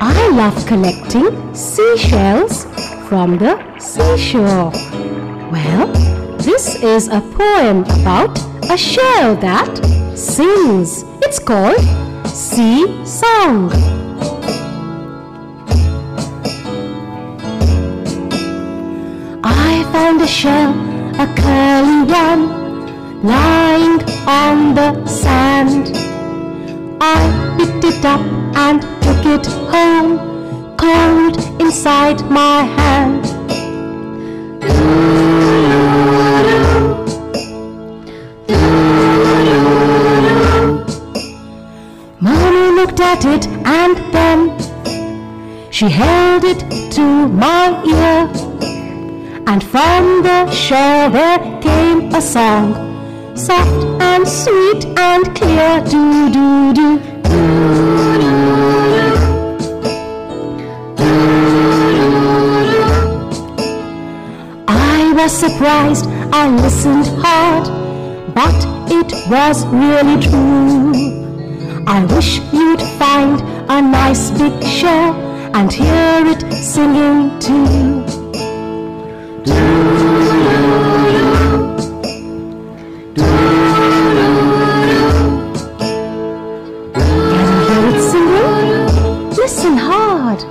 I love collecting seashells from the seashore. Well, this is a poem about a shell that sings. It's called Sea Song. I found a shell, a curly one, lying on the sand. I picked it up and it home, cold inside my hand. Mommy looked at it and then she held it to my ear. And from the shore there came a song, soft and sweet and clear. Do do do. Was surprised, I listened hard, but it was really true. I wish you'd find a nice big shell and hear it singing too. Can you singing? Listen hard.